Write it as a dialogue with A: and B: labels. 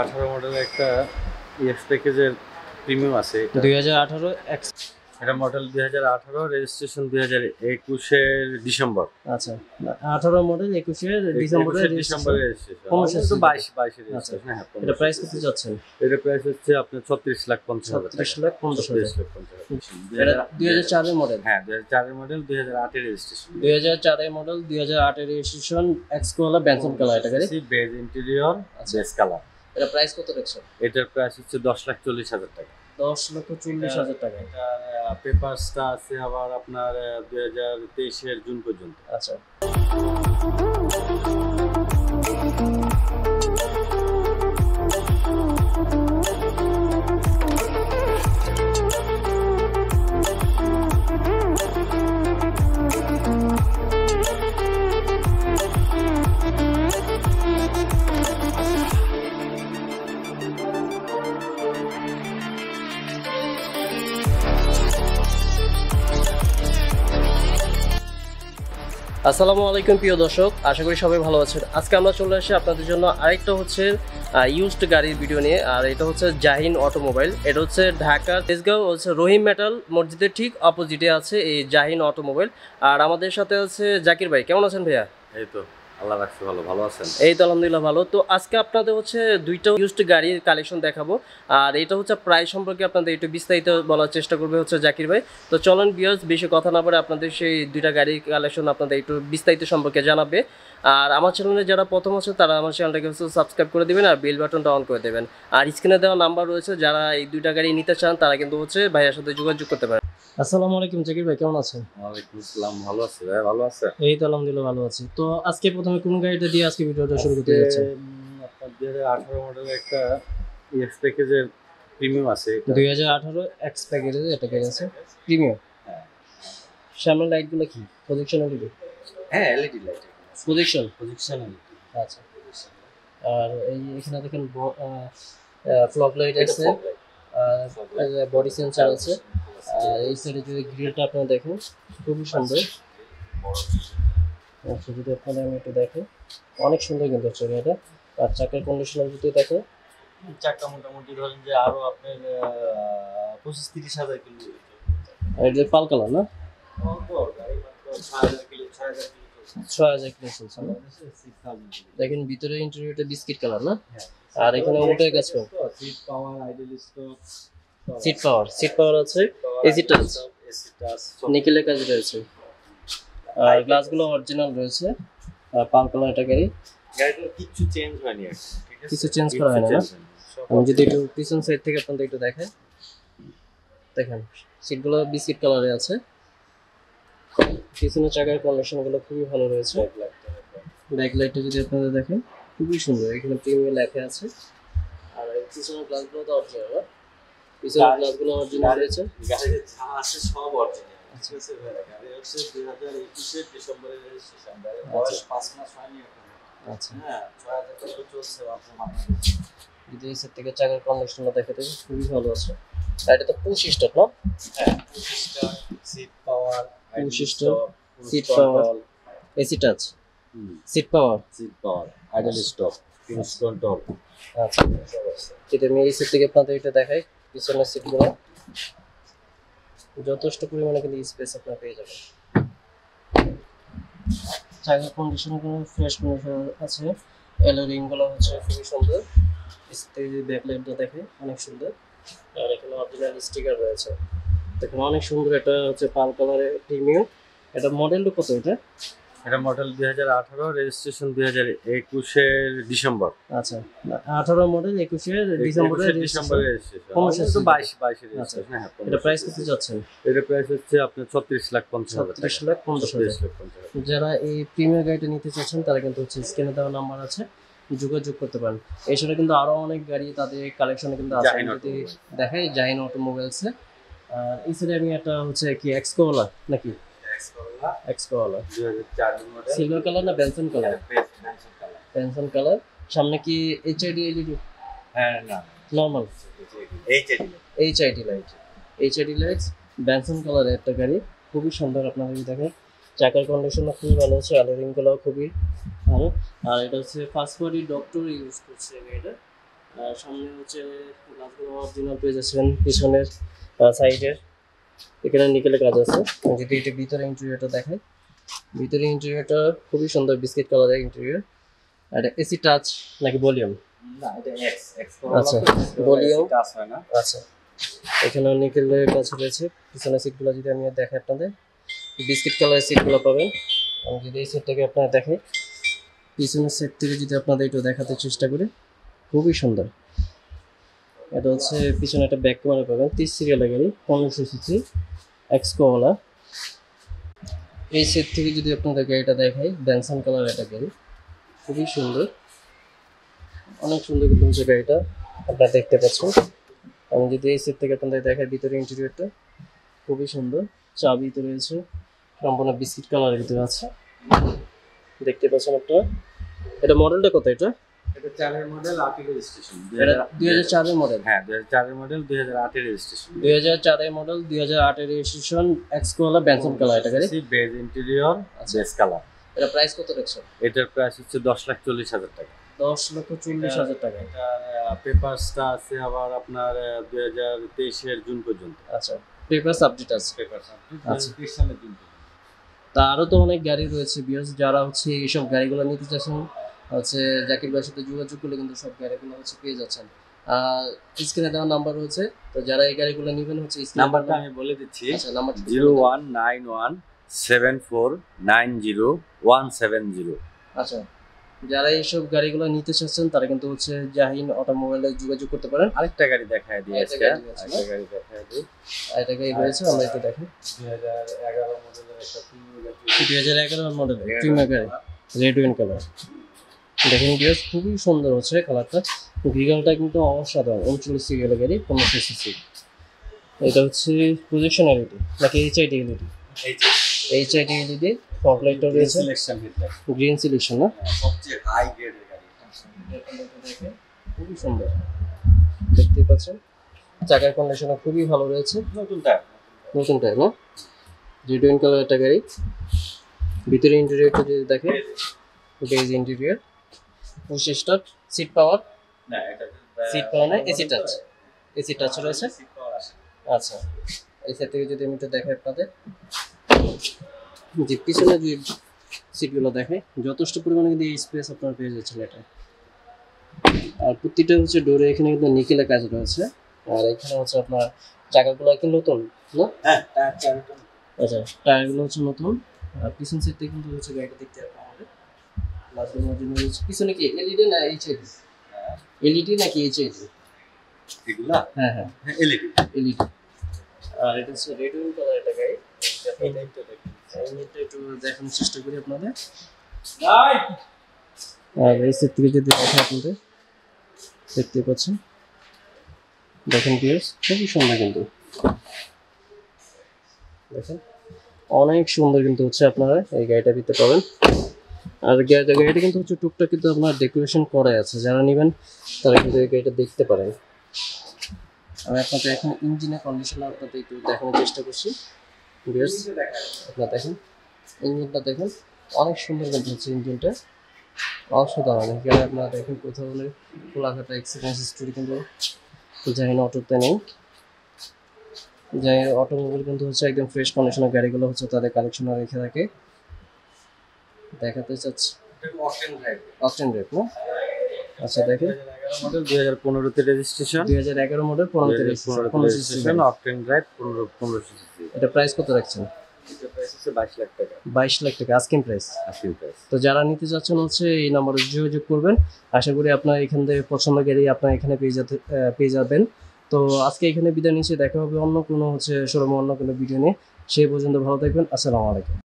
A: আঠারো মডেলের একটা ইএক্স প্যাকেজের প্রিমিয়াম আছে। এটা।
B: দুই হাজার আঠারো এক্স
A: এটা মডেল দুই হাজার আঠারো রেজিস্ট্রেশন দুই হাজার একুশের ডিসেম্বর।
B: আচ্ছা আঠারো মডেল একুশের ডিসেম্বরে
A: একুশের ডিসেম্বরে রেজিস্ট্রেশন
B: পনেরোশো
A: তো
B: CC
A: বাইশ বাইশে
B: আচ্ছা।
A: হ্যাঁ
B: এটা প্রাইস কত যাচ্ছেন
A: এটা প্রাইস হচ্ছে আপনার ছত্রিশ লাখ পঞ্চাশ হাজার
B: ছত্রিশ লাখ পঞ্চাশ হাজার।
A: 36 লাখ পঞ্চাশ হাজার।
B: এটা দুই হাজার চারের মডেল
A: হ্যাঁ দুই হাজার চারের মডেল দুই হাজার আটের রেজিস্ট্রেশন
B: দুই হাজার চারের মডেল দুই হাজার আটের রেজিস্ট্রেশন এক্সকোলা ব্যানসন কালার এটা
A: বেজ ইন্টেরিয়র। বেস কালার
B: এটা প্রাইস কত রাখছেন
A: এটার প্রাইস হচ্ছে দশ লাখ চল্লিশ হাজার টাকা।
B: দশ লক্ষ চল্লিশ হাজার টাকা।
A: এটার পেপারসটা আছে আবার আপনার দুই হাজার তেইশের জুন পর্যন্ত।
B: আচ্ছা। আসসালামু আলাইকুম, প্রিয় দর্শক। আশা করি সবাই ভালো আছেন। আজকে আমরা চলে আসি আপনাদের জন্য আরেকটা হচ্ছে ইউজড গাড়ির ভিডিও নিয়ে। আর এটা হচ্ছে জাহিন অটোমোবাইল এটা হচ্ছে ঢাকার তেজগাঁও হচ্ছে রহিম মেটাল মসজিদের ঠিক অপোজিটে আছে এই জাহিন অটোমোবাইল আর আমাদের সাথে আছে জাকির ভাই। কেমন আছেন ভাইয়া?
A: এই তো। আল্লাহ রাখছে, ভালো ভালো আছেন?
B: এই তো আলহামদুলিল্লাহ ভালো। তো আজকে আপনাদের হচ্ছে দুইটা ইউজড গাড়ির কালেকশন দেখাবো। আর এটা হচ্ছে প্রাইস সম্পর্কে আপনাদের একটু বিস্তারিত বলার চেষ্টা করবে হচ্ছে জাকির ভাই। তো চলন বিয়ার্স বেশি কথা না বলে আপনাদের সেই দুইটা গাড়ির কালেকশন আপনাদের একটু বিস্তারিত সম্পর্কে জানাবে। আর আমার চ্যানেলে যারা প্রথম আছে, তারা আমার চ্যানেলটাকে সাবস্ক্রাইব করে দেবেন আর বেল বাটনটা অন করে দেবেন। আর স্ক্রিনে দেওয়া নাম্বার রয়েছে, যারা এই দুইটা গাড়ি নিতে চান, তারা কিন্তু হচ্ছে ভাইয়ের সাথে যোগাযোগ করতে পারেন। আসসালামু আলাইকুম জাকির ভাই কেমন আছেন?
A: ওয়ালাইকুম আসসালাম ভালো আছে ভাই ভালো আছে
B: এই তো আলহামদুলিল্লাহ ভালো আছি। তো আজকে প্রথমে কোন গাড়িটা দিয়ে আজকে ভিডিওটা শুরু করতে যাচ্ছেন?
A: আপনার দুই হাজার আঠারো মডেলের একটা ইএক্স প্যাকেজের প্রিমিয়াম আছে এটা।
B: দুই হাজার আঠারো এক্স প্যাকেজে এটা গাড়ি আছে। প্রিমিয়াম
A: হ্যাঁ।
B: সামনের লাইটগুলো কি? প্রজেকশন এলইডি
A: হ্যাঁ এলইডি লাইট
B: প্রজেকশন
A: পজিশন
B: আচ্ছা আর এই এখানে দেখেন ফ্লগ লাইট আছে। আর বডি সেন্সার আছে। আর এই সাইডে যদি গ্রিলটা আপনারা দেখেন খুবই সুন্দর। আচ্ছা যদি আপনারা আমি একটু দেখেন অনেক সুন্দর কিন্তু হচ্ছে এটা। আর চাকার কন্ডিশনার যদি দেখেন।
A: চাকা মোটামুটি ধরেন যে আরও আপনার পঁচিশ তিরিশ হাজার কিলো।
B: আর এটা পাল কালার না?
A: ছয় হাজার কিলো চলছে।
B: না। দেখেন ভিতরে ইন্টারভিউটা বিস্কিট কালার না?
A: হ্যাঁ।
B: আর এখানে উল্টে গেছে
A: seat power idle stop
B: seat power seat power আছে এসি টাচ
A: এসি টাচ
B: নিকেলের কাজ রয়েছে। আর গ্লাসগুলো অরিজিনাল রয়েছে আর পাল কালার এটা গাড়ি
A: কিচ্ছু চেঞ্জ হয়নি?
B: কিছু change করা হয়নি না? আমি যদি একটু পিছন সাইড থেকে আপনাদের একটু দেখাই। দেখেন সিটগুলো বিস্কিট কালারে আছে। পিছনের চাকার কন্ডিশনগুলো খুবই ভালো রয়েছে।
A: Black light টা
B: ব্যাক লাইটটা যদি আপনারা দেখেন খুবই সুন্দর। এখানে প্রিমিয়াম লেখা আছে। আর এই পিছনের গ্লাসগুলো তো অরিজিনাল পিছনের গ্লাসগুলো অরিজিনাল রয়েছে
A: গাড়িতে যা আছে সব। ঠিক আছে ভাই? গাড়ি হচ্ছে 2021 এর ডিসেম্বরে registration। গাড়ির বয়স পাঁচ মাস হয়নি এখনও।
B: আচ্ছা
A: হ্যাঁ, 6000 কিলো চলছে মাত্র মাত্র।
B: যদি এই থেকে চাকার কন্ডিশনটা দেখে দেবে খুবই ভালো আছে এটা তো পুশ স্টার্ট না
A: 25 টা seat power, idle
B: পঁচিশটা
A: stop,
B: seat
A: cruise
B: power।
A: control।
B: AC touch seat power
A: power, idle stop, cruise control।
B: আচ্ছা যদি আমি এই থেকে আপনাদের এটা দেখাই পিছনের সিটগুলো যথেষ্ট পরিমাণে কিন্তু স্পেস আপনারা পেয়ে যাবেন। চাকার কন্ডিশনগুলো ফ্রেশ কন্ডিশন আছে। এলো রিংগুলো হচ্ছে খুবই সুন্দর। ব্যাকলাইটটা দেখে অনেক সুন্দর। আর এখানে অরিজিনাল স্টিকার রয়েছে। দেখুন, অনেক সুন্দর এটা হচ্ছে পাল কালারের প্রিমিয়াম এটা মডেলটা কত এটা?
A: এটা মডেল দুই হাজার আঠারো রেজিস্ট্রেশন দুই হাজার একুশের ডিসেম্বর।
B: আচ্ছা আঠারো মডেল একুশে ডিসেম্বরে
A: একুশের ডিসেম্বরে রেজিস্ট্রেশন বাইশ বাইশে
B: আচ্ছা।
A: রেজিস্ট্রেশন হ্যাঁ
B: এটা প্রাইস কত যাচ্ছেন
A: এটা প্রাইস হচ্ছে আপনার ছত্রিশ লাখ পঞ্চাশ হাজার
B: ছত্রিশ লাখ পঞ্চাশ হাজার। যারা এই প্রিমিয়ার গাড়িটা নিতে চাচ্ছেন তারা কিন্তু হচ্ছে স্ক্রিনে দেওয়া নাম্বার আছে যোগাযোগ করতে পারেন। এছাড়া কিন্তু আরও অনেক গাড়ি তাদের কালেকশনে কিন্তু আছে। যদি। দেখাই জাহিন অটোমোবাইলসে আর এই সাইডে আমি একটা হচ্ছে কি এক্সকোলা নাকি?
A: X Corolla model
B: silver colour না বেনসন কালার বেনসন কালার সামনে কি এইচআইডি এলইডি
A: হ্যাঁ না।
B: নর্মাল
A: এই চেরি
B: এইচআইডি লাইট এইচআইডি লাইটস বেনসন কালারের একটা গাড়ি। খুবই সুন্দর আপনাদের দেখেন। চাকার কন্ডিশনও খুবই ভালো আছে আলোরিংগুলো খুবই ভালো। আর এটা হচ্ছে ফার্স্ট বডি ডক্টর ইউজ করছে গাড়িটা। সামনে হচ্ছে গ্লাসগুলো অরিজিনাল পেয়ে যাচ্ছেন পিছনের সাইডের এখানে নিকেলের কাজ আছে। যদি এটা ভিতরে ইন্টেরিয়রটা দেখাই। ভিতরে ইন্টেরিয়রটা খুবই সুন্দর বিস্কিট কালারের ইন্টেরিয়র আর এসি টাচ নাকি ভলিউম
A: না এটা এক্স এক্স
B: আচ্ছা, volume।
A: কাজ হয় না।
B: আচ্ছা এখানে নিকেলের কাজ রয়েছে। পিছনের সিটগুলো যদি আমি দেখাই আপনাদের। বিস্কিট কালারের সিটগুলো পাবেন। আমি যদি এই সেটটাকে আপনারা দেখাই। পিছনের সেট থেকে যদি আপনাদের একটু দেখাতে চেষ্টা করি খুবই সুন্দর। এটা হচ্ছে পিছনে একটা ব্যাক ক্যামেরা পাবেন। তিরিশ সিরিয়ালের গাড়ি পনেরোশো সিসি এক্সকোওয়ালা এই সেট থেকে যদি আপনাদের গাড়িটা দেখাই ব্যানসন কালার একটা গাড়ি। খুবই সুন্দর। অনেক সুন্দর কিন্তু হচ্ছে গাড়িটা। আপনারা দেখতে পাচ্ছেন। আমি যদি এই সেট থেকে আপনাদের দেখাই ভিতরে ইন্টেরিয়রটা খুবই সুন্দর। চাবি তো রয়েছে। সম্পূর্ণ বিস্কিট কালারের ভিতরে আছে। দেখতে পাচ্ছেন আপনারা। এটা মডেলটা কত এটা?
A: এটা চারের মডেল আটের রেজিস্ট্রেশন
B: দুই হাজার চারের মডেল
A: হ্যাঁ দুই হাজার চারের মডেল দুই হাজার আটের রেজিস্ট্রেশন
B: দুই হাজার চারের মডেল দুই হাজার আটের রেজিস্ট্রেশন এক্সকোলা ব্যানসন কালার এটা গাড়ি?
A: বেজ ইন্টেরিয়র বেস কালার
B: এটা প্রাইস কত রাখছো
A: এটার প্রাইস হচ্ছে দশ লাখ চল্লিশ হাজার টাকা।
B: দশ লক্ষ চল্লিশ হাজার টাকা।
A: পেপারসটা আছে আবার আপনার দুই হাজার তেইশের জুন পর্যন্ত।
B: আচ্ছা আপডেট আছে।
A: পেপারস
B: আচ্ছা।
A: তেইশ সালের জুন পর্যন্ত।
B: তা আরও তো অনেক গাড়ি রয়েছে যারা হচ্ছে এইসব গাড়িগুলো নিতে চাচ্ছেন হচ্ছে জাকির ভাইয়ের সাথে যোগাযোগ করলে কিন্তু সব গাড়িগুলো হচ্ছে পেয়ে যাচ্ছেন। স্ক্রিনে দেওয়া নাম্বার রয়েছে তো যারা এই গাড়িগুলো নেবেন হচ্ছে
A: নাম্বারটা আমি বলে দিচ্ছি
B: আচ্ছা number
A: zero one nine one seven four nine zero one seven zero
B: আচ্ছা যারা এইসব গাড়িগুলো নিতে চাচ্ছেন তারা কিন্তু হচ্ছে জাহিন অটোমোবাইলে যোগাযোগ করতে পারেন।
A: আরেকটা গাড়ি দেখায় দিই আজকে আরেকটা গাড়ি দেখায় দিই।
B: আর এটা গাড়ি রয়েছে আমরা একটু দেখি।
A: দুই হাজার এগারো মডেলের একটা প্রিমিয়াম
B: দুই হাজার এগারো মডেল প্রিমিয়ার গাড়ি রেড উইন কালার দেখেন বিয়ার্স খুবই সুন্দর হচ্ছে কালারটা গ্রিগালটা কিন্তু অসাধারণ উনচল্লিশ সিরিয়ালের গাড়ি পনেরোশো সিসি এটা হচ্ছে প্রজেকশন এলইডি নাকি HID LED HID LED front লাইটটা রয়েছে। গ্রিন সিলেকশন না?
A: সবচেয়ে হাই গ্রেডের গাড়ি।
B: খুবই সুন্দর। দেখতে পাচ্ছেন? চাকার কন্ডিশনও খুবই ভালো রয়েছে।
A: নতুনটা
B: নতুন টাইপ না? টুয়েন কালার একটা গাড়ি। ভিতরে ইন্টেরিয়রটা যদি দেখে beige interior push start seat power
A: না এটা
B: সিট পাওয়ার না এসি টাচ এসি টাচ রয়েছে? আচ্ছা এই সাইড থেকে যদি আমি একটু দেখাই আপনাদের। যে পিছনে যে সিটগুলো দেখে যথেষ্ট পরিমাণে কিন্তু স্পেস আপনারা পেয়ে যাচ্ছেন এটা। আর প্রতিটা হচ্ছে ডোরে এখানে কিন্তু নিকেলের কাজ রয়েছে। আর এখানে হচ্ছে আপনার চাকাগুলো কি নতুন না?
A: হ্যাঁ
B: আচ্ছা টায়ারগুলো হচ্ছে নতুন। আর পিছন সাইড থেকে কিন্তু হচ্ছে গাড়িটা দেখতে পিছনে কি এলইডি না এলইডি নাকি
A: এগুলা
B: হ্যাঁ হ্যাঁ।
A: হ্যাঁ এলইডি
B: এলইডি আর এটা হচ্ছে রেড কালার এটা
A: এই দেখেন।
B: ইঞ্জিনটা একটু দেখানোর চেষ্টা করি আপনাদের। আর এই সেট থেকে যদি দেখা আপনাদের দেখতে পাচ্ছেন? দেখেন খুবই সুন্দর কিন্তু। দেখেন অনেক সুন্দর কিন্তু হচ্ছে আপনারা এই গাড়িটা দিতে পাবেন। আর গাড়িটা কিন্তু হচ্ছে টুকটাক কিন্তু আপনার ডেকোরেশন করা আছে। যারা নেবেন, তারা কিন্তু গাড়িটা দেখতে পারেন। আমি আপনাদের এখন ইঞ্জিনের কন্ডিশন আপনাদের একটু দেখানোর চেষ্টা করছি। আপনারা দেখেন ইঞ্জিনটা দেখেন, অনেক সুন্দর কিন্তু হচ্ছে ইঞ্জিনটা অসাধারণ। এখানে আপনারা দেখেন কোথাও বলে কোলাঘাটা এক্সপিরিয়েন্স স্টোরি কিন্তু জাহিন অটোতে নেই। জাহিন অটোমোবাইল কিন্তু হচ্ছে একদম ফ্রেশ কন্ডিশনের গাড়িগুলো হচ্ছে তাদের কালেকশনে রেখে থাকে। দেখাতে চাচ্ছি।
A: অকটেন ড্রাইভ
B: না? আচ্ছা দেখেন।
A: মডেল দুই হাজার পনেরোতে রেজিস্ট্রেশন
B: দুই হাজার এগারো মডেল পনেরো পনেরো
A: রেজিস্ট্রেশন অকটেন ড্রাইভ পনেরো পনেরোশো সিসি
B: এটা প্রাইস কত রাখছেন?
A: বাইশ লাখ টাকা।
B: আস্কিং প্রাইস তো যারা নিতে চাচ্ছেন হচ্ছে এই নাম্বারে যোগাযোগ করবেন। আশা করি আপনার এখান থেকে পছন্দ গাড়ি আপনার এখানে পেয়ে যেতে পেয়ে যাবেন। তো আজকে এখানে বিদায় নিচ্ছি দেখা হবে অন্য কোনো হচ্ছে শোরুমে অন্য কোনো ভিডিও নিয়ে। সেই পর্যন্ত ভালো থাকবেন আসসালামু আলাইকুম।